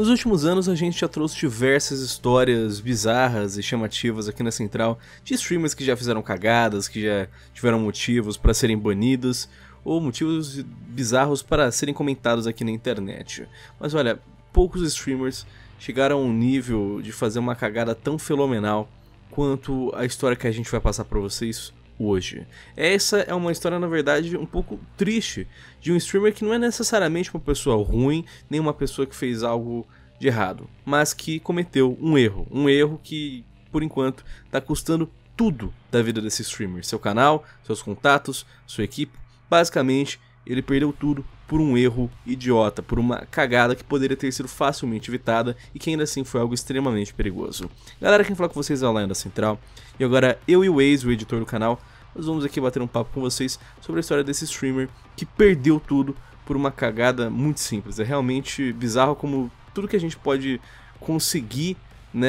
Nos últimos anos a gente já trouxe diversas histórias bizarras e chamativas aqui na Central de streamers que já fizeram cagadas, que já tiveram motivos para serem banidos ou motivos bizarros para serem comentados aqui na internet. Mas olha, poucos streamers chegaram a um nível de fazer uma cagada tão fenomenal quanto a história que a gente vai passar para vocês hoje. Essa é uma história, na verdade, um pouco triste de um streamer que não é necessariamente uma pessoa ruim, nem uma pessoa que fez algo de errado, mas que cometeu um erro. Um erro que, por enquanto, está custando tudo da vida desse streamer: seu canal, seus contatos, sua equipe. Basicamente, ele perdeu tudo por um erro idiota, por uma cagada que poderia ter sido facilmente evitada e que ainda assim foi algo extremamente perigoso. Galera, quem fala com vocês é o Lion da Central, e agora eu e o Waze, o editor do canal, nós vamos aqui bater um papo com vocês sobre a história desse streamer que perdeu tudo por uma cagada muito simples. É realmente bizarro como tudo que a gente pode conseguir né,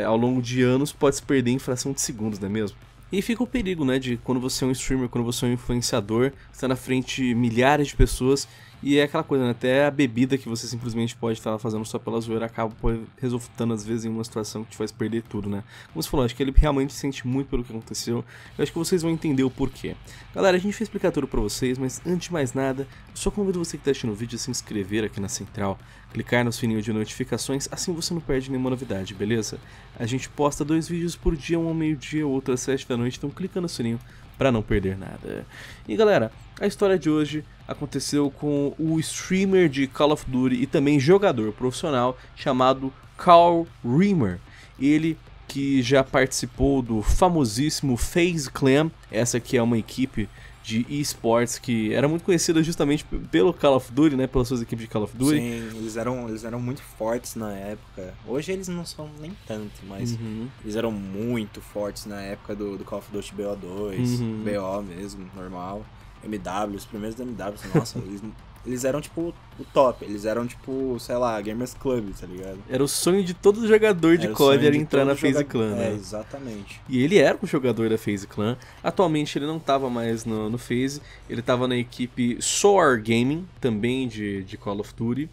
é, ao longo de anos pode se perder em fração de segundos, não é mesmo? E fica o perigo, né, de quando você é um streamer, quando você é um influenciador, está na frente de milhares de pessoas e é aquela coisa, né? Até a bebida que você simplesmente pode estar fazendo só pela zoeira acaba resultando às vezes em uma situação que te faz perder tudo, né? Como você falou, acho que ele realmente sente muito pelo que aconteceu. Eu acho que vocês vão entender o porquê. Galera, a gente vai explicar tudo pra vocês, mas antes de mais nada, só convido você que está assistindo o vídeo a se inscrever aqui na central, clicar no sininho de notificações, assim você não perde nenhuma novidade, beleza? A gente posta dois vídeos por dia, um ao meio-dia, outro às sete da noite, então clica no sininho para não perder nada. E galera, a história de hoje aconteceu com o streamer de Call of Duty e também jogador profissional chamado Carl Reamer. Ele que já participou do famosíssimo FaZe Clan, essa que é uma equipe de esportes que era muito conhecida justamente pelo Call of Duty, né, pelas suas equipes de Call of Duty. Sim, eles eram, eles eram muito fortes na época. Hoje eles não são nem tanto, mas uhum. eles eram muito fortes na época do, do Call of Duty BO2, uhum. BO mesmo, normal. MW, os primeiros da MW, nossa, eles eles eram, tipo, o top. Eles eram, tipo, sei lá, Gamers Club, tá ligado? Era o sonho de todo jogador de COD era entrar na FaZe Clan, né? É, exatamente. E ele era o jogador da FaZe Clan. Atualmente ele não tava mais no, no FaZe. Ele tava na equipe Soar Gaming, também de, de Call of Duty.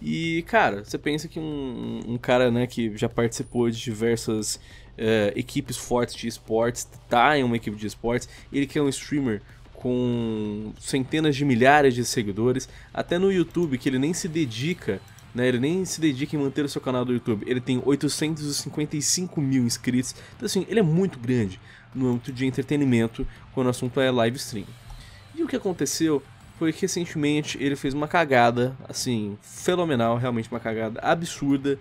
E, cara, você pensa que um, um cara, né, que já participou de diversas uh, equipes fortes de esportes, tá em uma equipe de esportes, ele que é um streamer com centenas de milhares de seguidores, até no YouTube, que ele nem se dedica, né? Ele nem se dedica em manter o seu canal do YouTube. Ele tem 855 mil inscritos. Então, assim, ele é muito grande no âmbito de entretenimento quando o assunto é live stream. E o que aconteceu foi que recentemente ele fez uma cagada, assim, fenomenal, realmente uma cagada absurda,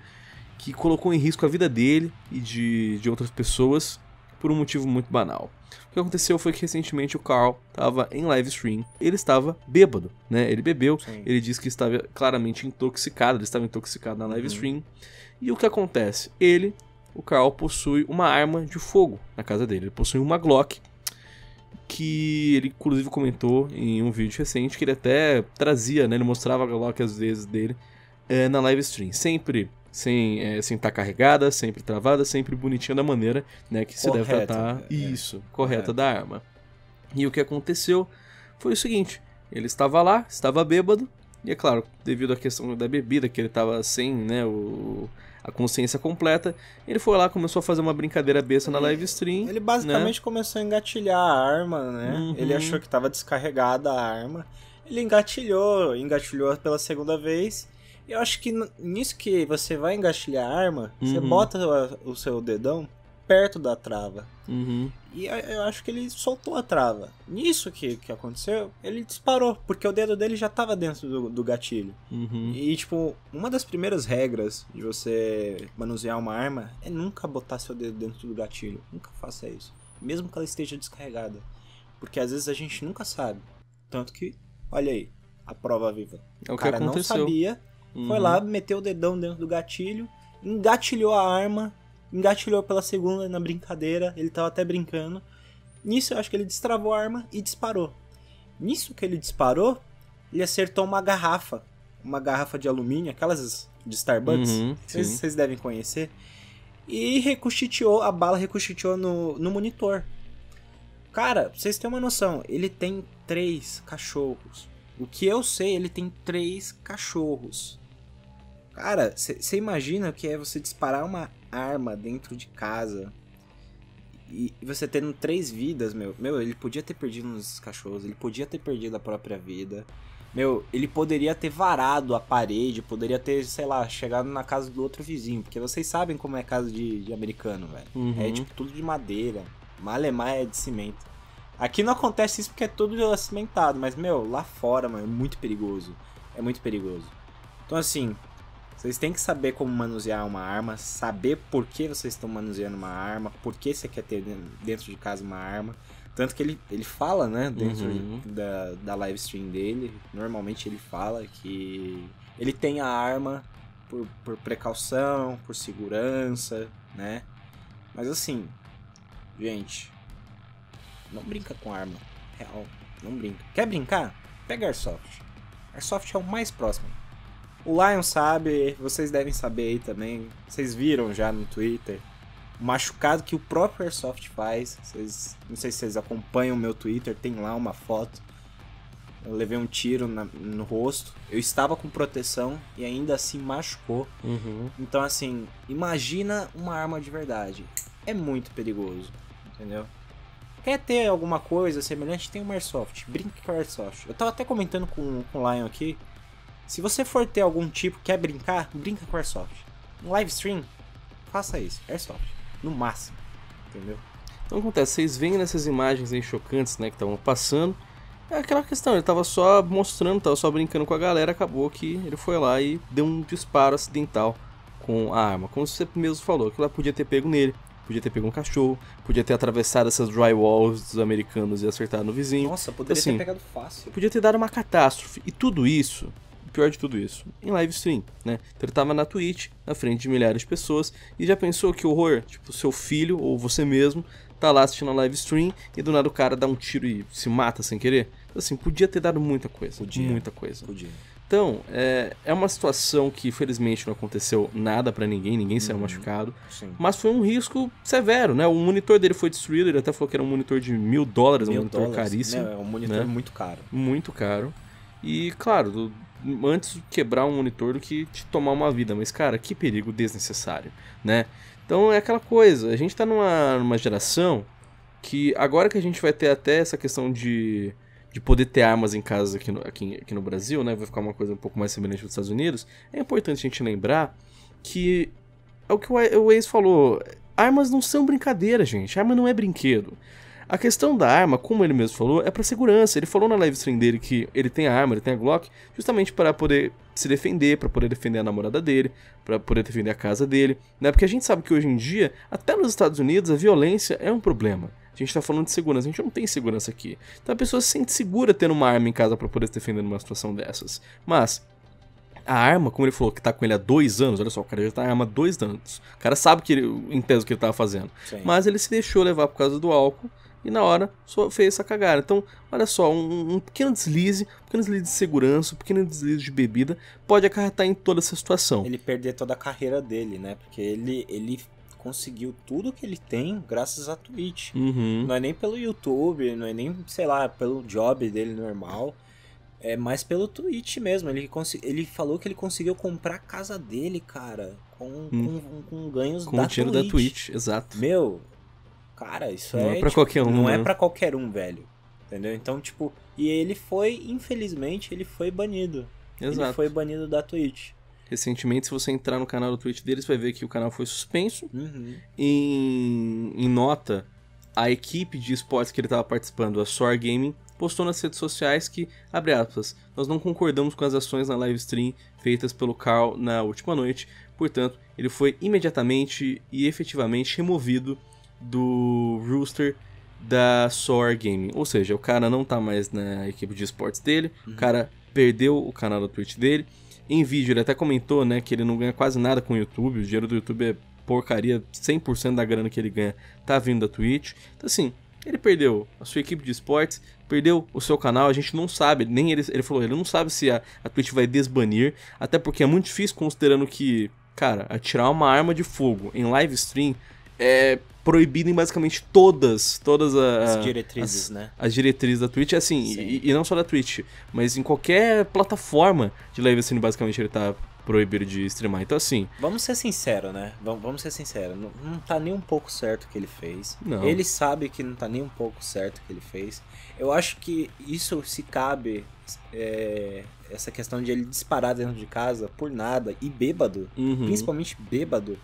que colocou em risco a vida dele e de, de outras pessoas por um motivo muito banal. O que aconteceu foi que recentemente o Carl estava em live stream, ele estava bêbado, né? Ele bebeu, Sim. ele disse que estava claramente intoxicado, ele estava intoxicado na live uhum. stream. E o que acontece? Ele, o Carl, possui uma arma de fogo na casa dele. Ele possui uma Glock que ele inclusive comentou em um vídeo recente que ele até trazia, né? Ele mostrava a Glock às vezes dele é, na live stream. Sempre sem é, sem estar tá carregada, sempre travada, sempre bonitinha da maneira né, que se deve tratar é, isso, correta da arma. E o que aconteceu foi o seguinte: ele estava lá, estava bêbado, e é claro, devido à questão da bebida, que ele estava sem né, o, a consciência completa, ele foi lá começou a fazer uma brincadeira besta na live stream. Ele basicamente né? começou a engatilhar a arma, né? Uhum. Ele achou que estava descarregada a arma. Ele engatilhou, engatilhou pela segunda vez eu acho que nisso que você vai engatilhar a arma, uhum. você bota o seu dedão perto da trava. Uhum. E eu acho que ele soltou a trava. Nisso que, que aconteceu, ele disparou, porque o dedo dele já estava dentro do, do gatilho. Uhum. E, tipo, uma das primeiras regras de você manusear uma arma é nunca botar seu dedo dentro do gatilho. Nunca faça isso. Mesmo que ela esteja descarregada. Porque às vezes a gente nunca sabe. Tanto que, olha aí, a prova viva. É o cara não sabia Uhum. Foi lá, meteu o dedão dentro do gatilho, engatilhou a arma, engatilhou pela segunda na brincadeira, ele tava até brincando. Nisso eu acho que ele destravou a arma e disparou. Nisso que ele disparou, ele acertou uma garrafa, uma garrafa de alumínio, aquelas de Starbucks, uhum, vocês, devem conhecer, e recuchiteou, a bala recuchiteou no, no monitor. Cara, vocês têm uma noção, ele tem três cachorros. O que eu sei, ele tem três cachorros. Cara, você imagina o que é você disparar uma arma dentro de casa e você tendo três vidas, meu. Meu, ele podia ter perdido nos cachorros, ele podia ter perdido a própria vida. Meu, ele poderia ter varado a parede, poderia ter, sei lá, chegado na casa do outro vizinho. Porque vocês sabem como é casa de, de americano, velho. Uhum. É tipo tudo de madeira. Malemar é de cimento. Aqui não acontece isso porque é tudo cimentado, mas, meu, lá fora, mano, é muito perigoso. É muito perigoso. Então, assim, vocês têm que saber como manusear uma arma, saber por que vocês estão manuseando uma arma, por que você quer ter dentro de casa uma arma. Tanto que ele, ele fala, né, dentro Uhum. da, da live stream dele, normalmente ele fala que ele tem a arma por, por precaução, por segurança, né? Mas assim, gente, não brinca com arma, real, não brinca. Quer brincar? Pega Airsoft. Airsoft é o mais próximo. O Lion sabe, vocês devem saber aí também, vocês viram já no Twitter o machucado que o próprio Airsoft faz. Vocês, não sei se vocês acompanham o meu Twitter, tem lá uma foto. Eu levei um tiro na- no rosto. Eu estava com proteção e ainda assim machucou. Uhum. Então, assim, imagina uma arma de verdade. É muito perigoso, entendeu? Quer ter alguma coisa semelhante? Tem uma Airsoft. Brinque com a Airsoft. Eu tava até comentando com, com o Lion aqui. Se você for ter algum tipo, quer brincar, brinca com Airsoft. No live stream, faça isso. Airsoft. No máximo. Entendeu? Então acontece, vocês veem nessas imagens aí chocantes, né, que estavam passando. É aquela questão, ele tava só mostrando, tava só brincando com a galera, acabou que ele foi lá e deu um disparo acidental com a arma. Como você mesmo falou, que ela podia ter pego nele, podia ter pego um cachorro, podia ter atravessado essas drywalls dos americanos e acertado no vizinho. Nossa, poderia assim, ter pegado fácil. Podia ter dado uma catástrofe. E tudo isso, o pior de tudo isso, em live stream, né? Então ele tava na Twitch, na frente de milhares de pessoas, e já pensou que horror? Tipo, seu filho ou você mesmo tá lá assistindo a live stream e do nada o cara dá um tiro e se mata sem querer? Então, assim, podia ter dado muita coisa. Podia. Muita coisa. Podia. Então, é, é uma situação que felizmente não aconteceu nada pra ninguém, ninguém saiu machucado. Sim. Mas foi um risco severo, né? O monitor dele foi destruído, ele até falou que era um monitor de mil dólares, um Mil monitor dólares. caríssimo Não, é um monitor né? muito caro. muito caro. E, claro, antes quebrar um monitor do que te tomar uma vida. Mas, cara, que perigo desnecessário, né? Então é aquela coisa, a gente tá numa, numa geração que agora que a gente vai ter até essa questão de, de poder ter armas em casa aqui no, aqui, aqui no Brasil, né? Vai ficar uma coisa um pouco mais semelhante dos Estados Unidos. É importante a gente lembrar que é o que o ex falou. Armas não são brincadeira, gente. Arma não é brinquedo. A questão da arma, como ele mesmo falou, é pra segurança. Ele falou na live stream dele que ele tem a arma, ele tem a Glock, justamente para poder se defender, para poder defender a namorada dele, para poder defender a casa dele, né? Porque a gente sabe que hoje em dia, até nos Estados Unidos, a violência é um problema. A gente tá falando de segurança, a gente não tem segurança aqui. Então a pessoa se sente segura tendo uma arma em casa para poder se defender numa situação dessas. Mas a arma, como ele falou que tá com ele há dois anos, olha só, o cara já tá com a arma há dois anos. O cara sabe que ele, em tese o que ele tava fazendo. Sim. Mas ele se deixou levar por causa do álcool e na hora só fez essa cagada. Então, olha só, um, um pequeno deslize, um pequeno deslize de segurança, um pequeno deslize de bebida pode acarretar em toda essa situação. ele perder toda a carreira dele, né? Porque ele, ele conseguiu tudo que ele tem graças à Twitch. Uhum. Não é nem pelo YouTube, não é nem, sei lá, pelo job dele normal. É mais pelo Twitch mesmo. Ele, ele falou que ele conseguiu comprar a casa dele, cara, com, com, com ganhos Com da o dinheiro Twitch. da Twitch, exato. Meu, cara, isso Não é. é pra qualquer um, Não né? é pra qualquer um, velho. Entendeu? Então, tipo, e ele foi, infelizmente, ele foi banido. Ele Exato. foi banido da Twitch. Recentemente, se você entrar no canal do Twitch deles, vai ver que o canal foi suspenso. Uhum. Em, em nota, a equipe de esportes que ele estava participando, a Soar Gaming, postou nas redes sociais que, abre aspas, nós não concordamos com as ações na live stream feitas pelo Carl na última noite, portanto, ele foi imediatamente e efetivamente removido do roster da Soar Gaming. Ou seja, o cara não tá mais na equipe de esportes dele, o cara perdeu o canal da Twitch dele. Em vídeo ele até comentou, né, que ele não ganha quase nada com o YouTube, o dinheiro do YouTube é porcaria, 100% da grana que ele ganha tá vindo da Twitch. Então assim, ele perdeu a sua equipe de esportes, perdeu o seu canal, a gente não sabe, nem ele, ele falou, ele não sabe se a, a Twitch vai desbanir, até porque é muito difícil considerando que, cara, atirar uma arma de fogo em live stream é proibido em basicamente todas, todas a- As diretrizes, as- né? as diretrizes da Twitch, assim, Sim. e, e não só da Twitch, mas em qualquer plataforma de live stream, basicamente, ele tá proibir de streamar. Então, assim. Vamos ser sinceros, né? Vamos, vamos ser sinceros. Não, não tá nem um pouco certo o que ele fez. Não. Ele sabe que não tá nem um pouco certo o que ele fez. Eu acho que isso se cabe. é, essa questão de ele disparar dentro de casa por nada e bêbado, Uhum. principalmente bêbado,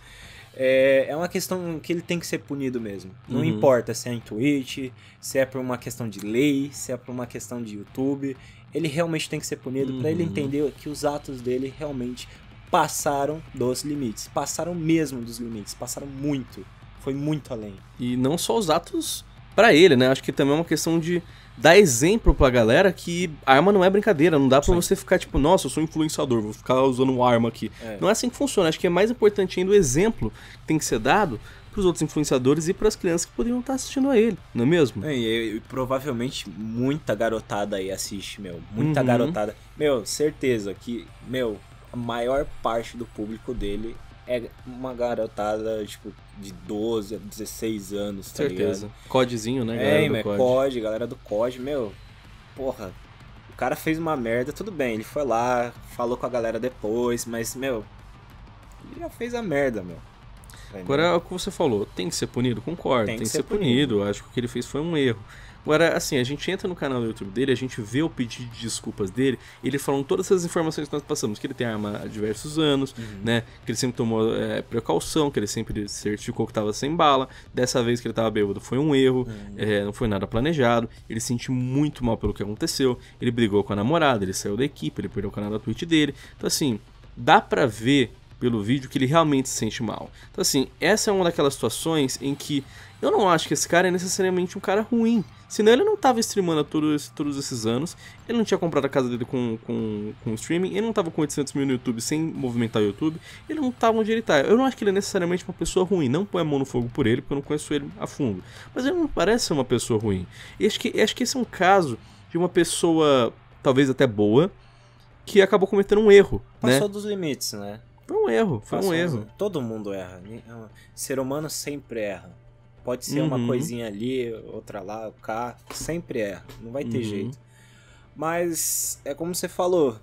é, é uma questão que ele tem que ser punido mesmo. Não Uhum. importa se é em Twitch, se é por uma questão de lei, se é por uma questão de YouTube. Ele realmente tem que ser punido pra ele Uhum. entender que os atos dele realmente passaram dos limites. Passaram mesmo dos limites. Passaram muito. Foi muito além. E não só os atos pra ele, né? Acho que também é uma questão de dar exemplo pra galera que arma não é brincadeira. Não dá pra Sim. você ficar tipo, nossa, eu sou influenciador, vou ficar usando arma aqui. É. Não é assim que funciona. Acho que é mais importante ainda o exemplo que tem que ser dado pros outros influenciadores e pras crianças que poderiam estar assistindo a ele, não é mesmo? E, e- e provavelmente muita garotada aí assiste, meu. Muita Uhum. garotada. Meu, certeza que, meu, a maior parte do público dele é uma garotada, tipo, de 12 a 16 anos, tá Certeza. ligado? Codezinho, né, É, galera do meu, COD. COD, galera do COD, meu, porra, o cara fez uma merda, tudo bem, ele foi lá, falou com a galera depois, mas, meu, ele já fez a merda, meu. Entendeu? Agora, é o que você falou, tem que ser punido? Concordo, tem, que, ser, punido. Acho que o que ele fez foi um erro. Agora, assim, a gente entra no canal do YouTube dele, a gente vê o pedido de desculpas dele, ele falando todas essas informações que nós passamos, que ele tem arma há diversos anos, Uhum. né, que ele sempre tomou é, precaução, que ele sempre certificou que estava sem bala, dessa vez que ele estava bêbado foi um erro, Uhum. é, não foi nada planejado, ele se sentiu muito mal pelo que aconteceu, ele brigou com a namorada, ele saiu da equipe, ele perdeu o canal da Twitch dele, então assim, dá pra ver pelo vídeo que ele realmente se sente mal. Então assim, essa é uma daquelas situações em que eu não acho que esse cara é necessariamente um cara ruim. Senão ele não tava streamando todos, todos esses anos, ele não tinha comprado a casa dele com, com, com streaming, ele não tava com 800 mil no YouTube sem movimentar o YouTube, ele não tava onde ele tá. Eu não acho que ele é necessariamente uma pessoa ruim, não põe a mão no fogo por ele, porque eu não conheço ele a fundo. Mas ele não parece ser uma pessoa ruim. E acho que, acho que esse é um caso de uma pessoa, talvez até boa, que acabou cometendo um erro, né? Passou dos limites, né? Foi um erro, foi um Passou erro. dos- Todo mundo erra. Ah, Ser humano sempre erra. Pode ser uma Uhum. coisinha ali, outra lá, cá, sempre erra. Não vai ter Uhum. jeito. Mas é como você falou,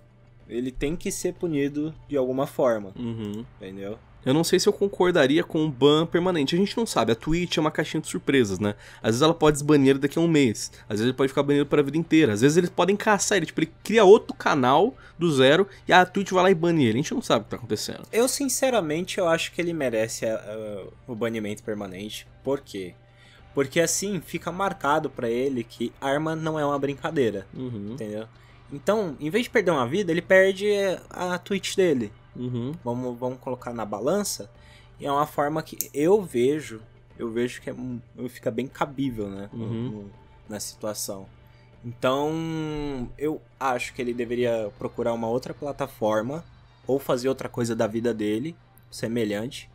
ele tem que ser punido de alguma forma, Uhum. entendeu? Eu não sei se eu concordaria com o ban permanente. A gente não sabe. A Twitch é uma caixinha de surpresas, né? Às vezes ela pode desbanir daqui a um mês. Às vezes ele pode ficar banido para a vida inteira. Às vezes eles podem caçar ele. Tipo, ele cria outro canal do zero e a Twitch vai lá e bane ele. A gente não sabe o que tá acontecendo. Eu, sinceramente, eu acho que ele merece ah, o banimento permanente. Por quê? Porque assim fica marcado pra ele que arma não é uma brincadeira, Uhum. entendeu? Então, em vez de perder uma vida, ele perde a Twitch dele. Uhum. vamos, vamos colocar na balança, e é uma forma que eu vejo, eu vejo que é, fica bem cabível, né, no- Uhum. no- na situação. Então, eu acho que ele deveria procurar uma outra plataforma, ou fazer outra coisa da vida dele, semelhante,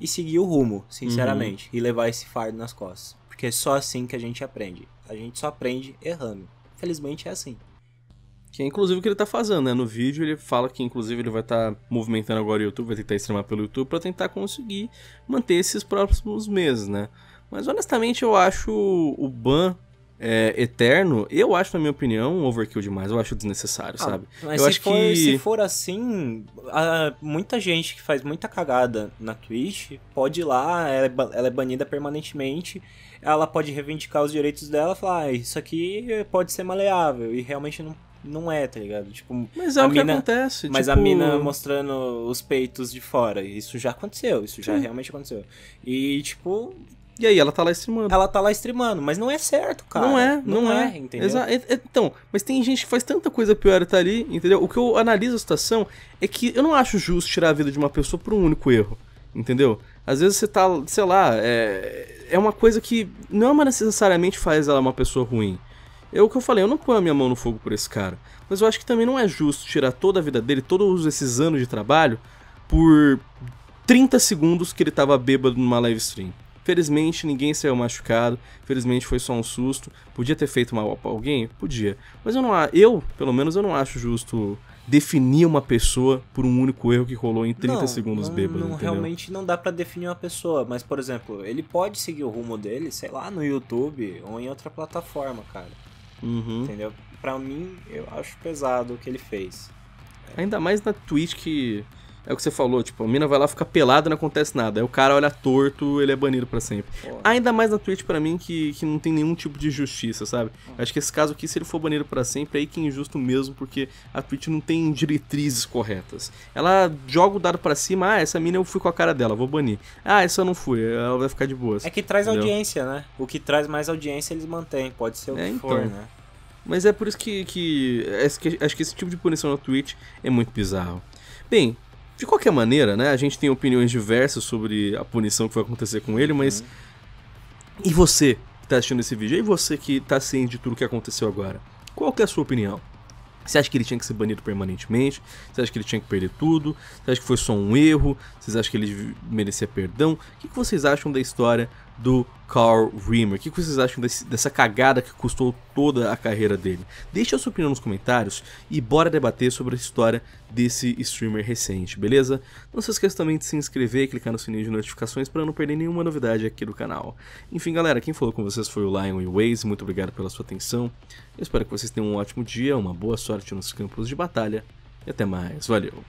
e seguir o rumo, sinceramente, e levar esse fardo nas costas. Porque é só assim que a gente aprende. A gente só aprende errando. Felizmente é assim. Que é inclusive o que ele tá fazendo, né? No vídeo ele fala que inclusive ele vai estar movimentando agora o YouTube, vai tentar streamar pelo YouTube pra tentar conseguir manter esses próximos meses, né? Mas honestamente eu acho o ban é, eterno, eu acho, na minha opinião, um overkill demais. Eu acho desnecessário, Ah, sabe? Mas eu se, acho for, que. se for assim, ah, muita gente que faz muita cagada na Twitch pode ir lá, ela é, ela é banida permanentemente, ela pode reivindicar os direitos dela e falar, ah, isso aqui pode ser maleável, e realmente não, não é, tá ligado? Tipo, Mas é o que mina- acontece. mas tipo... a mina mostrando os peitos de fora, isso já aconteceu, isso já Sim. realmente aconteceu. E, tipo, E aí ela tá lá streamando. ela tá lá streamando, mas não é certo, cara. não é, não, é. entendeu? Exa- é- é- Então, mas tem gente que faz tanta coisa pior e tá ali, entendeu? O que eu analiso a situação é que eu não acho justo tirar a vida de uma pessoa por um único erro, entendeu? Às vezes você tá, sei lá, é, é uma coisa que não necessariamente faz ela uma pessoa ruim. É o que eu falei, eu não ponho a minha mão no fogo por esse cara. Mas eu acho que também não é justo tirar toda a vida dele, todos esses anos de trabalho, por 30 segundos que ele tava bêbado numa live stream. Felizmente ninguém saiu machucado, felizmente foi só um susto. Podia ter feito mal pra alguém? Podia. Mas eu não eu, pelo menos eu não acho justo definir uma pessoa por um único erro que rolou em 30 Não, segundos não, bêbado, Não, entendeu? realmente não dá pra definir uma pessoa, mas por exemplo, ele pode seguir o rumo dele, sei lá, no YouTube ou em outra plataforma, cara. Uhum. Entendeu? Pra mim, eu acho pesado o que ele fez. Ainda mais na Twitch que é o que você falou, tipo, a mina vai lá, fica pelada e não acontece nada. Aí o cara olha torto, ele é banido para sempre. Ainda mais na Twitch para mim que, que não tem nenhum tipo de justiça, sabe? Hum. Acho que esse caso aqui, se ele for banido para sempre, aí que é injusto mesmo, porque a Twitch não tem diretrizes corretas. Ela joga o dado para cima, ah, essa mina eu fui com a cara dela, vou banir. Ah, essa eu não fui, ela vai ficar de boas. É que traz entendeu? audiência, né? O que traz mais audiência eles mantêm, pode ser o é, que então. for, né? Mas é por isso que, que, acho que esse tipo de punição na Twitch é muito bizarro. Bem, de qualquer maneira, né, a gente tem opiniões diversas sobre a punição que vai acontecer com ele, mas. Uhum. E você que tá assistindo esse vídeo? E você que tá ciente de tudo que aconteceu agora? Qual que é a sua opinião? Você acha que ele tinha que ser banido permanentemente? Você acha que ele tinha que perder tudo? Você acha que foi só um erro? Vocês acham que ele merecia perdão? O que vocês acham da história do Carl Reamer. O que vocês acham desse, dessa cagada que custou toda a carreira dele? Deixe a sua opinião nos comentários e bora debater sobre a história desse streamer recente, beleza? Não se esqueça também de se inscrever e clicar no sininho de notificações para não perder nenhuma novidade aqui do canal. Enfim, galera, quem falou com vocês foi o Lion e Waze, muito obrigado pela sua atenção. Eu espero que vocês tenham um ótimo dia, uma boa sorte nos campos de batalha e até mais. Valeu!